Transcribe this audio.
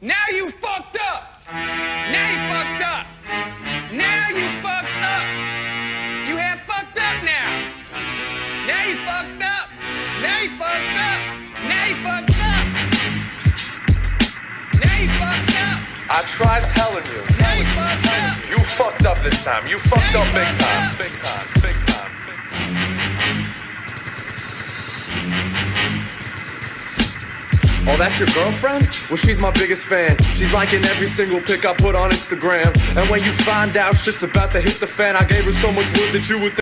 Now you fucked up. Now you fucked up. Now you fucked up. You have fucked up now. Now you fucked up. Now you fucked up. Now you fucked up. Now you fucked up. I tried telling you. Now you fucked up. You fucked up this time. You fucked Now up you big fucked time. up. Big time. Oh, that's your girlfriend? Well, she's my biggest fan. She's liking every single pic I put on Instagram. And when you find out shit's about to hit the fan, I gave her so much wood that you would think.